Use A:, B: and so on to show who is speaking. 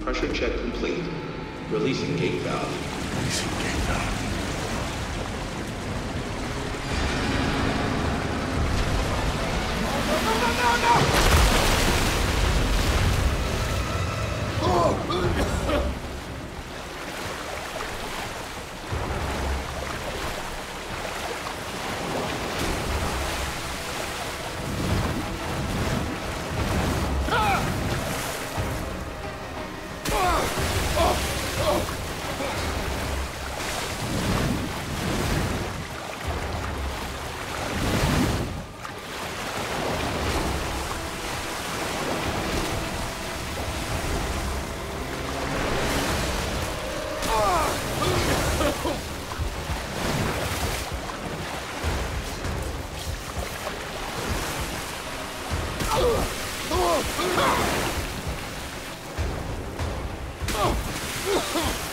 A: Pressure check complete. Releasing gate valve.
B: Releasing gate valve. Oh!